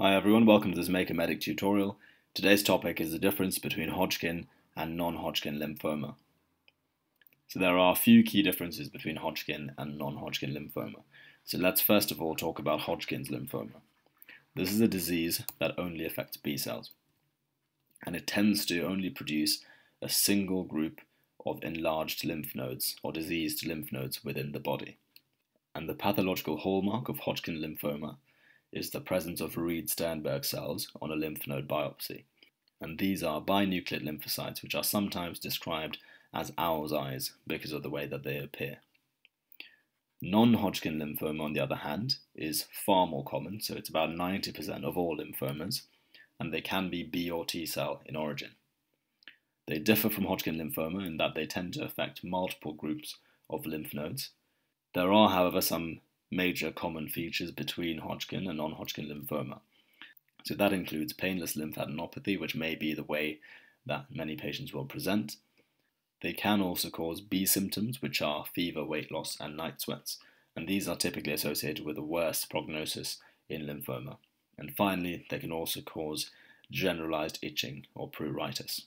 Hi everyone, welcome to this Make a Medic tutorial. Today's topic is the difference between Hodgkin and non-Hodgkin lymphoma. So there are a few key differences between Hodgkin and non-Hodgkin lymphoma. So let's first of all talk about Hodgkin's lymphoma. This is a disease that only affects B cells, and it tends to only produce a single group of enlarged lymph nodes or diseased lymph nodes within the body. And the pathological hallmark of Hodgkin lymphoma is the presence of Reed-Sternberg cells on a lymph node biopsy. And these are binucleate lymphocytes, which are sometimes described as owl's eyes because of the way that they appear. Non-Hodgkin lymphoma, on the other hand, is far more common, so it's about 90% of all lymphomas, and they can be B or T cell in origin. They differ from Hodgkin lymphoma in that they tend to affect multiple groups of lymph nodes. There are, however, some major common features between Hodgkin and non-Hodgkin lymphoma. So that includes painless lymphadenopathy, which may be the way that many patients will present. They can also cause B symptoms, which are fever, weight loss, and night sweats, and these are typically associated with a worse prognosis in lymphoma. And finally, they can also cause generalized itching or pruritus.